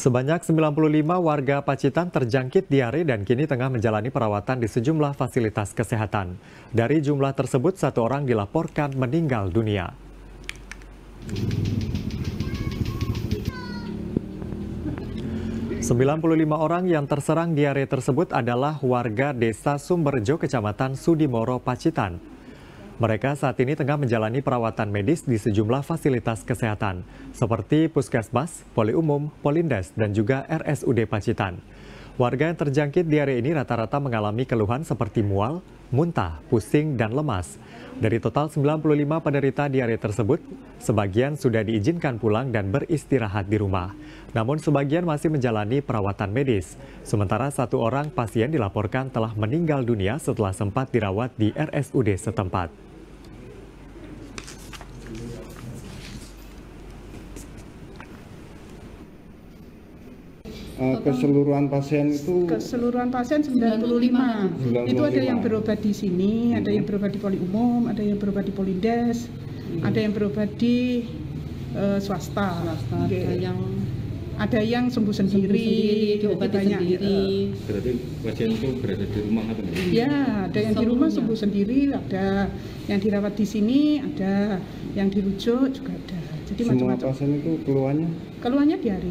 Sebanyak 95 warga Pacitan terjangkit diare dan kini tengah menjalani perawatan di sejumlah fasilitas kesehatan. Dari jumlah tersebut, satu orang dilaporkan meninggal dunia. Sembilan puluh lima orang yang terserang diare tersebut adalah warga desa Sumberjo, Kecamatan Sudimoro, Pacitan. Mereka saat ini tengah menjalani perawatan medis di sejumlah fasilitas kesehatan, seperti Puskesmas, Poli Umum, Polindes, dan juga RSUD Pacitan. Warga yang terjangkit diare ini rata-rata mengalami keluhan seperti mual, muntah, pusing, dan lemas. Dari total 95 penderita diare tersebut, sebagian sudah diizinkan pulang dan beristirahat di rumah. Namun sebagian masih menjalani perawatan medis. Sementara satu orang pasien dilaporkan telah meninggal dunia setelah sempat dirawat di RSUD setempat. Keseluruhan pasien itu keseluruhan pasien 95. 95. Itu ada yang berobat di sini, hmm. ada yang berobat di poli umum, ada yang berobat di polindes, hmm. ada yang berobat di uh, swasta. swasta okay. Ada yang ada yang sembuh sendiri, sembuh sendiri diobati banyak, sendiri. Uh, Berarti pasien itu berada di rumah atau Ya, ada yang di rumah sembuh sendiri, ada yang dirawat di sini, ada yang dirujuk juga ada. Jadi Semua macam-macam. pasien itu keluarnya? Keluarnya diare.